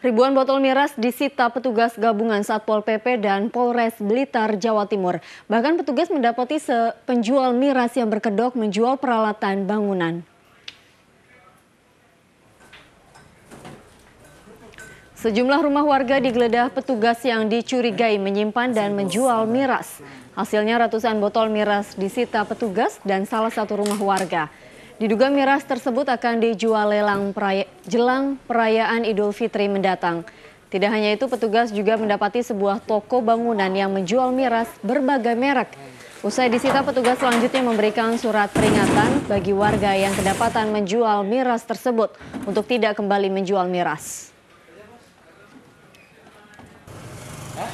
Ribuan botol miras disita petugas gabungan Satpol PP dan Polres Blitar, Jawa Timur. Bahkan petugas mendapati penjual miras yang berkedok menjual peralatan bangunan. Sejumlah rumah warga digeledah petugas yang dicurigai menyimpan dan menjual miras. Hasilnya ratusan botol miras disita petugas dan salah satu rumah warga. Diduga miras tersebut akan dijual lelang peraya, jelang perayaan Idul Fitri mendatang. Tidak hanya itu, petugas juga mendapati sebuah toko bangunan yang menjual miras berbagai merek. Usai disita, petugas selanjutnya memberikan surat peringatan bagi warga yang kedapatan menjual miras tersebut untuk tidak kembali menjual miras. Eh,